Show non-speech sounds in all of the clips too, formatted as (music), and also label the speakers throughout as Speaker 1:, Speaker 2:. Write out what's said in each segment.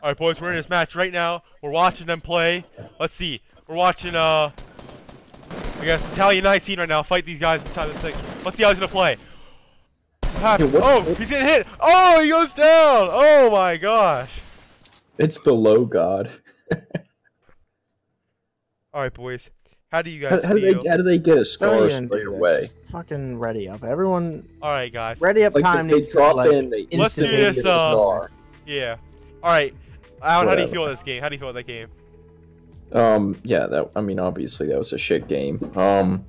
Speaker 1: All right, boys, we're in this match right now. We're watching them play. Let's see. We're watching, uh, I guess Italian 19 right now. Fight these guys inside the thing. Let's see how he's gonna play. What happened?
Speaker 2: what-
Speaker 1: oh, he's getting hit. Oh, he goes down. Oh my gosh.
Speaker 2: It's the low god. (laughs)
Speaker 1: All right, boys. How do you guys
Speaker 2: how do
Speaker 1: feel?
Speaker 2: they how do they get a
Speaker 3: Don't
Speaker 2: scar straight away?
Speaker 3: Just fucking ready up. Everyone,
Speaker 1: All right, guys.
Speaker 3: ready up
Speaker 2: Like
Speaker 3: time
Speaker 2: if they drop
Speaker 3: to, like,
Speaker 2: in, they
Speaker 1: Let's do this,
Speaker 2: get a
Speaker 1: um,
Speaker 2: scar.
Speaker 1: Yeah. All right. Alan, how do you feel this game? How do you feel that game?
Speaker 2: Um, yeah, that I mean, obviously that was a shit game. Um,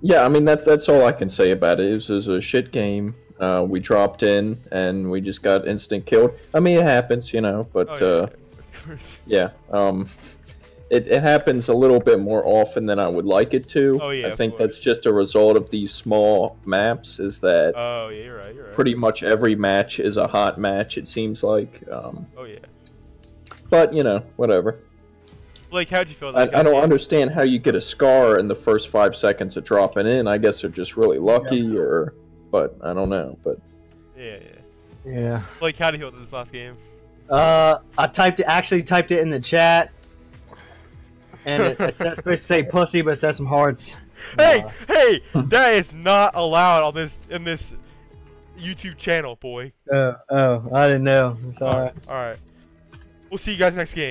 Speaker 2: yeah, I mean that that's all I can say about it. It was, it was a shit game. Uh, we dropped in and we just got instant killed. I mean, it happens, you know, but
Speaker 1: Oh, yeah,
Speaker 2: uh,
Speaker 1: course.
Speaker 2: yeah, um, it it happens a little bit more often than I would like it to.
Speaker 1: Oh, yeah,
Speaker 2: I think that's just a result of these small maps. Is that
Speaker 1: Oh yeah, you're right. You're right.
Speaker 2: pretty much every match is a hot match? It seems like. Um,
Speaker 1: Oh yeah.
Speaker 2: but you know, whatever.
Speaker 1: Blake, how'd you feel?
Speaker 2: I, I don't
Speaker 1: game?
Speaker 2: understand how you get a scar in the first five seconds of dropping in. I guess they're just really lucky, or but I don't know. But
Speaker 1: Yeah, yeah.
Speaker 3: yeah.
Speaker 1: Blake, how do you feel this last game?
Speaker 4: Uh, I typed it. Actually, typed it in the chat, and it, it's supposed to say pussy, but it says some hearts.
Speaker 1: Hey,
Speaker 4: Uh,
Speaker 1: hey, (laughs) that is not allowed on this in this YouTube channel, boy.
Speaker 4: Oh, oh, I didn't know. I'm
Speaker 1: All
Speaker 4: sorry.
Speaker 1: right, all right. We'll see you guys next game.